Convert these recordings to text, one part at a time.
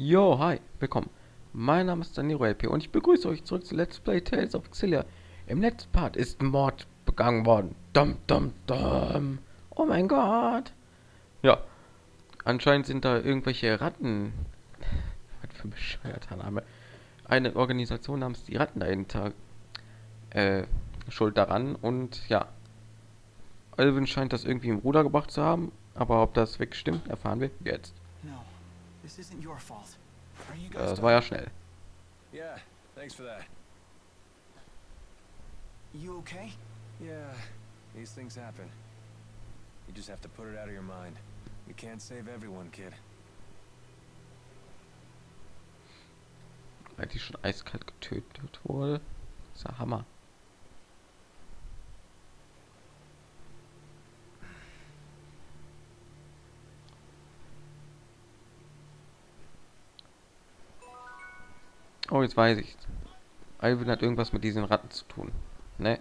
Jo, hi, willkommen. Mein Name ist Danilo LP und ich begrüße euch zurück zu Let's Play Tales of Xillia. Im letzten Part ist Mord begangen worden. Dum, dum, dum. Oh mein Gott. Ja, anscheinend sind da irgendwelche Ratten. Was für ein bescheuerter Name. Eine Organisation namens die Ratten dahinter äh, schuld daran und ja. Alvin scheint das irgendwie im Ruder gebracht zu haben, aber ob das wirklich stimmt, erfahren wir jetzt. No, Das war ja schnell. Yeah, thanks for that. You okay? Yeah, these things happen. You just have to put it out of your mind. You can't save everyone, kid. weil die schon eiskalt getötet wurde. Das ist ja Hammer. Oh, jetzt weiß ich. Alvin hat irgendwas mit diesen Ratten zu tun. Ne?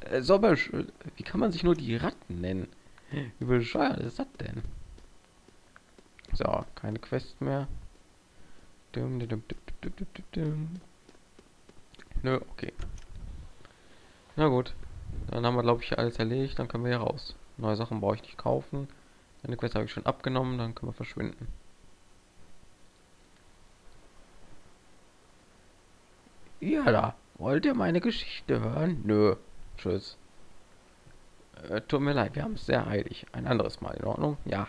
Äh, so besch- Wie kann man sich nur die Ratten nennen? Wie bescheuert ist das denn? So, keine Quest mehr. Dum, dum, dum. Nö, okay. Na gut. Dann haben wir, glaube ich, alles erledigt. Dann können wir hier raus. Neue Sachen brauche ich nicht kaufen. Eine Quest habe ich schon abgenommen. Dann können wir verschwinden. Ja, da. Wollt ihr meine Geschichte hören? Nö. Tschüss. Äh, tut mir leid, wir haben es sehr eilig. Ein anderes Mal in Ordnung? Ja.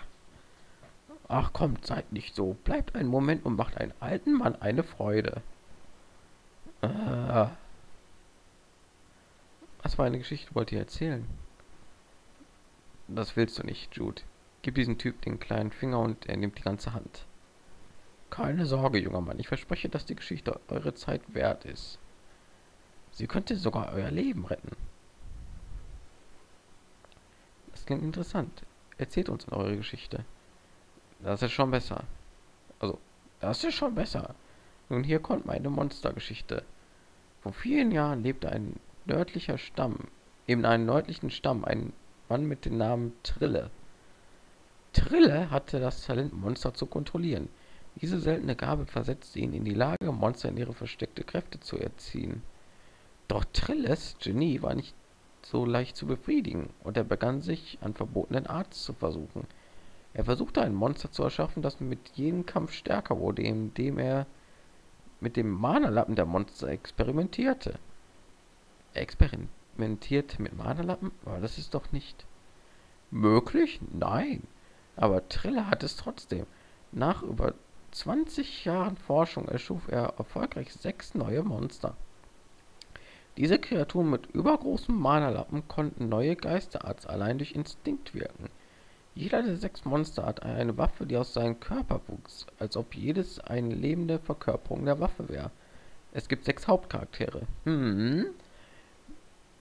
Ach kommt, seid nicht so. Bleibt einen Moment und macht einen alten Mann eine Freude. Äh. Was für eine Geschichte wollt ihr erzählen? Das willst du nicht, Jude. Gib diesem Typ den kleinen Finger und er nimmt die ganze Hand. Keine Sorge, junger Mann. Ich verspreche, dass die Geschichte eure Zeit wert ist. Sie könnte sogar euer Leben retten. Das klingt interessant. Erzählt uns eure Geschichte. Das ist schon besser. Also, das ist schon besser. Nun, hier kommt meine Monstergeschichte. Vor vielen Jahren lebte ein nördlicher Stamm, in einem nördlichen Stamm, ein Mann mit dem Namen Trille. Trille hatte das Talent, Monster zu kontrollieren. Diese seltene Gabe versetzte ihn in die Lage, Monster in ihre versteckte Kräfte zu erziehen. Doch Trilles Genie war nicht so leicht zu befriedigen und er begann sich an verbotenen Arts zu versuchen. Er versuchte ein Monster zu erschaffen, das mit jedem Kampf stärker wurde, indem er mit dem Mana-Lappen der Monster experimentierte. Er experimentierte mit Mana-Lappen? Aber das ist doch nicht möglich? Nein. Aber Triller hat es trotzdem. Nach über 20 Jahren Forschung erschuf er erfolgreich sechs neue Monster. Diese Kreaturen mit übergroßen Mana-Lappen konnten neue Geisterarts allein durch Instinkt wirken. Jeder der sechs Monster hat eine Waffe, die aus seinem Körper wuchs, als ob jedes eine lebende Verkörperung der Waffe wäre. Es gibt sechs Hauptcharaktere. Hm.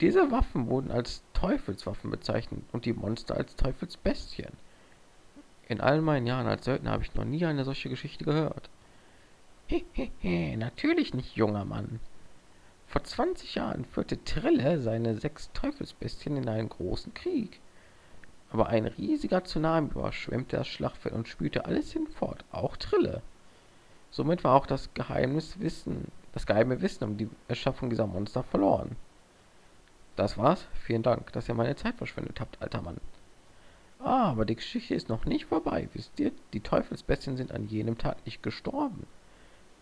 Diese Waffen wurden als Teufelswaffen bezeichnet und die Monster als Teufelsbestien. In all meinen Jahren als Söldner habe ich noch nie eine solche Geschichte gehört. Hehehe, natürlich nicht, junger Mann. Vor 20 Jahren führte Trille seine sechs Teufelsbestien in einen großen Krieg. Aber ein riesiger Tsunami überschwemmte das Schlachtfeld und spülte alles hinfort, auch Trille. Somit war auch das Geheimnis Wissen, das geheime Wissen um die Erschaffung dieser Monster verloren. Das war's. Vielen Dank, dass ihr meine Zeit verschwendet habt, alter Mann. Ah, aber die Geschichte ist noch nicht vorbei, wisst ihr? Die Teufelsbestien sind an jenem Tag nicht gestorben.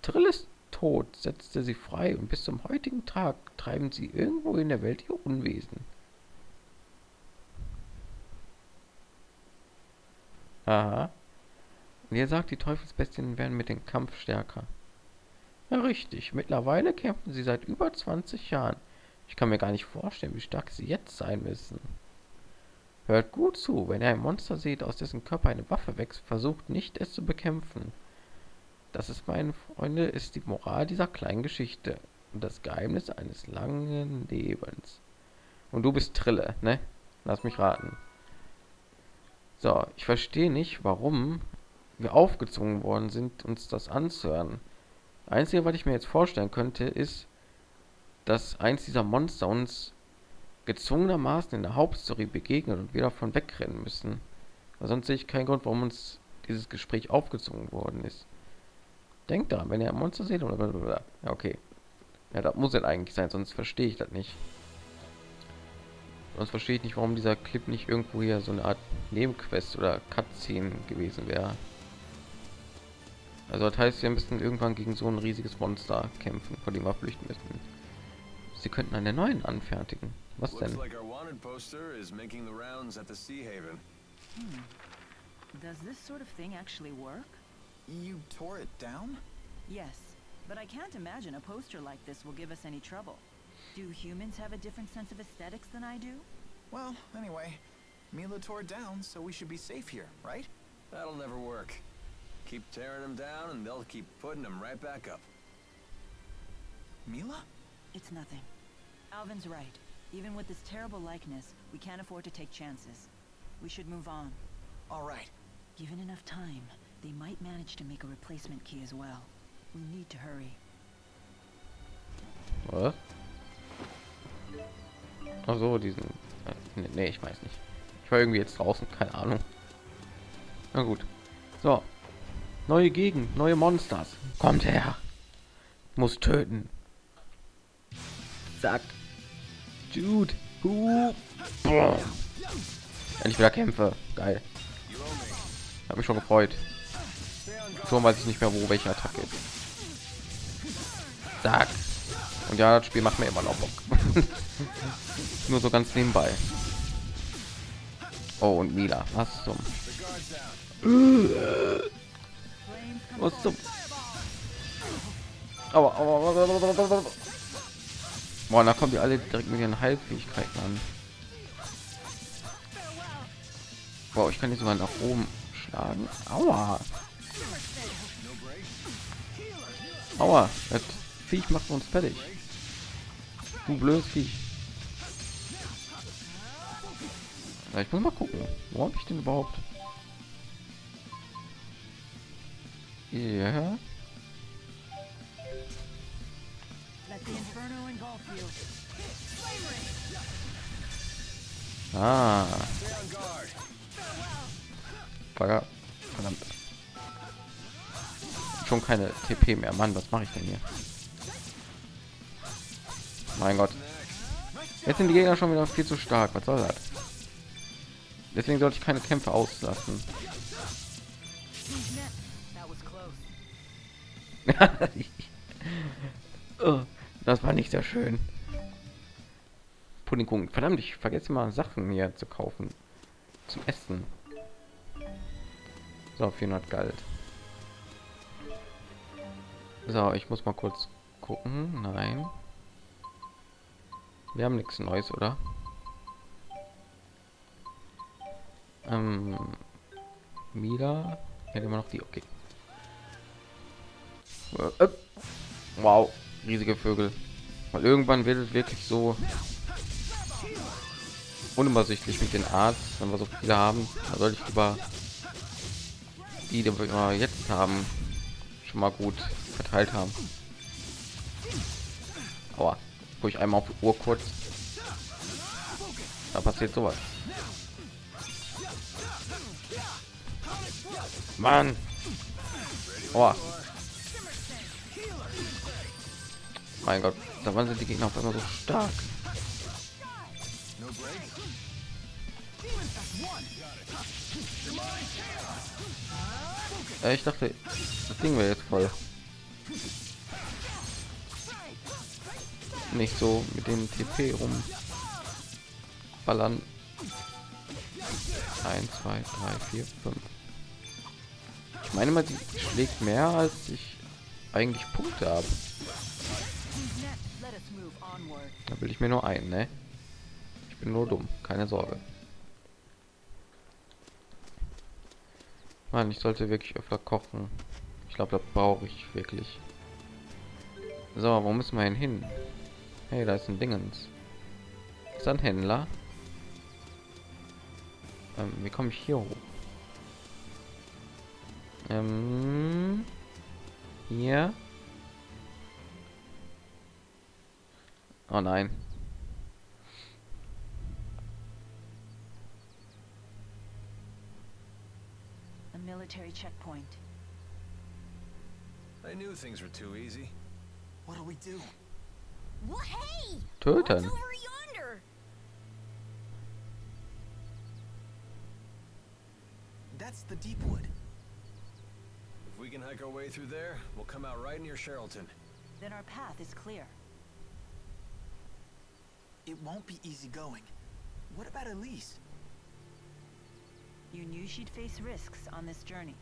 Trilles Tod setzte sie frei und bis zum heutigen Tag treiben sie irgendwo in der Welt ihr Unwesen. Aha. Und ihr sagt, die Teufelsbestien werden mit dem Kampf stärker. Ja, richtig. Mittlerweile kämpfen sie seit über 20 Jahren. Ich kann mir gar nicht vorstellen, wie stark sie jetzt sein müssen. Hört gut zu, wenn ihr ein Monster seht, aus dessen Körper eine Waffe wächst, versucht nicht, es zu bekämpfen. Das ist, meine Freunde, ist die Moral dieser kleinen Geschichte und das Geheimnis eines langen Lebens. Und du bist Trille, ne? Lass mich raten. So, ich verstehe nicht, warum wir aufgezwungen worden sind, uns das anzuhören. Einzige, was ich mir jetzt vorstellen könnte, ist, dass eins dieser Monster uns gezwungenermaßen in der Hauptstory begegnet und wir davon wegrennen müssen. Weil sonst sehe ich keinen Grund, warum uns dieses Gespräch aufgezogen worden ist. Denkt daran, wenn ihr ein Monster seht oder blablabla. Ja, okay. Ja, das muss es eigentlich sein, sonst verstehe ich das nicht. Sonst verstehe ich nicht, warum dieser Clip nicht irgendwo hier so eine Art Nebenquest oder Cutscene gewesen wäre. Also das heißt, wir müssen irgendwann gegen so ein riesiges Monster kämpfen, vor dem wir flüchten müssen. Sie könnten einen neuen anfertigen. Was denn? Haven. Does this sort of thing actually work? You tore it down? Yes, but I can't imagine a poster like this will give us any trouble. Do humans have a different sense of aesthetics than I do? Well, anyway, Mila tore it down, so we should be safe here, right? That'll never work. Keep tearing them down and they'll keep putting them right back up. Mila? It's nothing. Alvin's right. Even with this terrible likeness, we can't afford to take chances. We should move on. All right. Given enough time, they might manage to make a replacement key as well. We need to hurry. Was? Ach so, diesen. äh, Nee, ich weiß nicht. Ich war irgendwie jetzt draußen, keine Ahnung. Na gut. So. Neue Gegend, neue Monsters. Kommt her. Muss töten. Zack. Jude. Hu. Boah. Endlich wieder Kämpfe. Geil. Hab mich schon gefreut. Schon weiß ich nicht mehr, wo welche Attacke. Zack. Und ja, das Spiel macht mir immer noch Bock. Nur so ganz nebenbei. Oh, und Mila. Was zum... Was zum... Aua. Boah, da kommen die alle direkt mit ihren Heilfähigkeiten an. Boah, ich kann die sogar nach oben schlagen. Aua. Aua, das Viech macht uns fertig. Du blödes Viech. Ja, ich muss mal gucken, wo habe ich denn überhaupt? Ja. Ah. Bagger. Verdammt. Schon keine TP mehr. Mann, was mache ich denn hier? Mein Gott. Jetzt sind die Gegner schon wieder viel zu stark. Was soll das? Deswegen sollte ich keine Kämpfe auslassen. Oh, das war nicht sehr schön. Puddingkuchen. Verdammt, ich vergesse mal Sachen hier zu kaufen. Zum Essen. So, 400 Geld. So, ich muss mal kurz gucken. Nein. Wir haben nichts Neues, oder? Ähm, Mila. Ja, immer noch die. Okay. Äh, äh. Wow, riesige Vögel. Weil irgendwann wird es wirklich so unübersichtlich mit den Arts, wenn wir so viele haben. Da soll ich lieber die, die wir jetzt haben, schon mal gut verteilt haben. Aua, wo ich einmal auf die Uhr kurz. Da passiert sowas. Mann. Aua. Mein Gott, da waren sind die Gegner auf einmal so stark. Äh, Ich dachte, das Ding wäre jetzt voll. Nicht so mit dem TP rum ballern. 1, 2, 3, 4, 5. Ich meine mal, sie schlägt mehr als ich eigentlich Punkte habe. Da will ich mir nur ein, ne? Ich bin nur dumm, keine Sorge. Mann, ich sollte wirklich öfter kochen. Glaube, das brauche ich wirklich. So, wo müssen wir denn hin? Hey, da ist ein Dingens. Ist da ein Händler? Ähm, wie komme ich hier hoch? Ähm, hier. Oh nein. Military checkpoint. I knew things were too easy. What'll we do? Well, hey! What's Töten. over yonder? That's the Deepwood. If we can hike our way through there, we'll come out right near Sherrilton. Then our path is clear. It won't be easy going. What about Elise? You knew she'd face risks on this journey.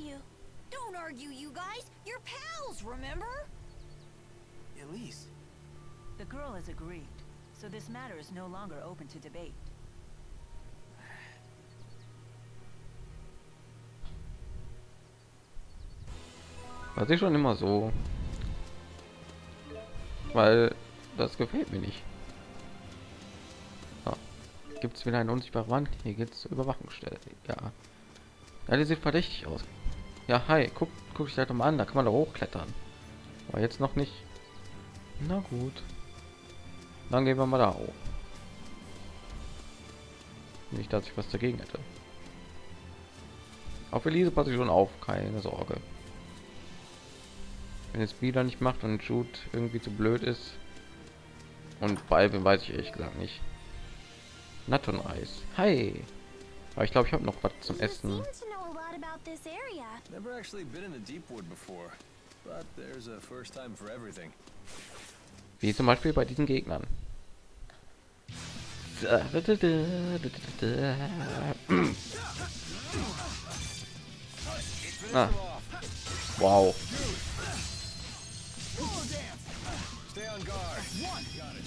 You. Don't argue, you guys. You're pals, remember? Elise? The girl has agreed, so this matter is no longer open to debate. War sie schon immer so. Weil das gefällt mir nicht. Gibt es wieder eine unsichtbare Wand? Hier geht es zur Überwachungsstelle. Ja. Ja, die sieht verdächtig aus. Ja, hi, guck, guck ich halt mal an, da kann man da hochklettern. Aber jetzt noch nicht. Na gut. Dann gehen wir mal da hoch. Nicht, dass ich was dagegen hätte. Auf Elise passe ich schon auf, keine Sorge. Wenn es wieder nicht macht und Jude irgendwie zu blöd ist. Und bei wem weiß ich ehrlich gesagt nicht. Naton Eis. Hi. Aber ich glaube, ich habe noch was zum Essen. About this area. Never actually been in the Deepwood before, but there's a first time for everything. Wie zum Beispiel bei diesen Gegnern. Ah. Wow. Stay.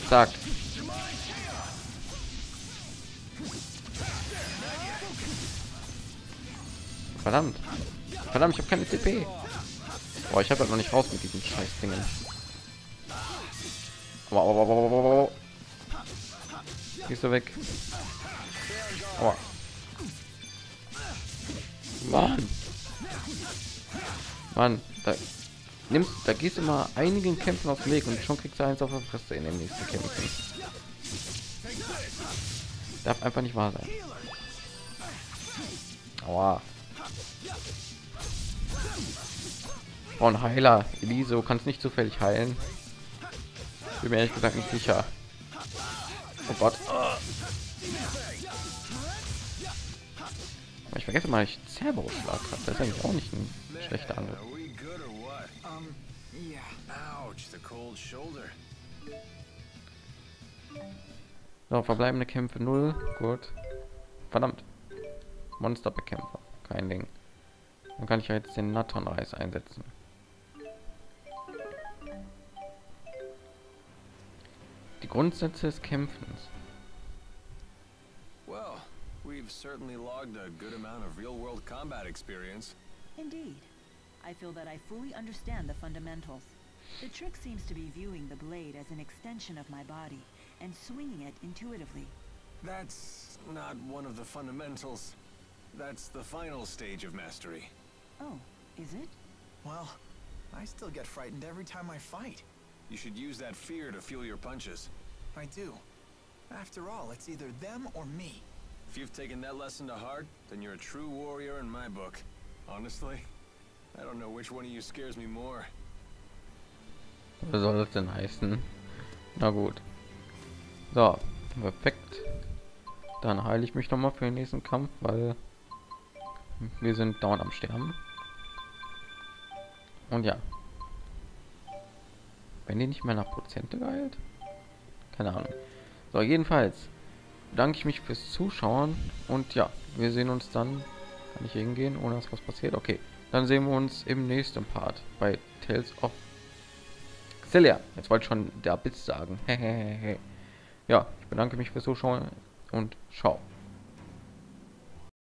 Zack. Verdammt. Verdammt, ich habe keine CP. Boah, ich habe halt noch nicht raus mit diesen scheiß Dingen. Gehst du weg? Aua. Mann. Mann, da nimmst, da gehst du mal einigen Kämpfen auf den Weg und schon kriegst du eins auf der Fresse in den nächsten Kämpfen. Darf einfach nicht wahr sein. Aua. Ein Heiler. Elise, du kannst nicht zufällig heilen. Bin mir ehrlich gesagt nicht sicher. Oh Gott. Ich vergesse mal, ich Cerberus-Schlag habe. Das ist eigentlich auch nicht ein schlechter Angriff. So, verbleibende Kämpfe 0. Gut. Verdammt. Monsterbekämpfer. Kein Ding. Dann kann ich ja jetzt den Naton-Reis einsetzen. Die Grundsätze des Kämpfens. Well, we've certainly logged a good amount of real-world combat experience. Indeed. I feel that I fully understand the fundamentals. The trick seems to be viewing the blade as an extension of my body and swinging it intuitively. That's not one of the fundamentals. That's the final stage of mastery. Oh, is it? Well, I still get frightened every time I fight. You should use that fear to fuel your punches. I do. After all, it's either them or me. If you've taken that lesson to heart, then you're a true warrior in my book. Honestly, I don't know which one of you scares me more. Was soll das denn heißen? Na gut. So, perfekt. Dann heile ich mich noch mal für den nächsten Kampf, weil wir sind dauernd am Sterben. Und ja. Wenn die nicht mehr nach Prozente geheilt? Keine Ahnung. So, jedenfalls bedanke ich mich fürs Zuschauen und ja, wir sehen uns dann. Kann ich hingehen, ohne dass was passiert? Okay, dann sehen wir uns im nächsten Part bei Tales of Celia. Jetzt wollte ich schon der Abyss sagen. ja, ich bedanke mich fürs Zuschauen und ciao.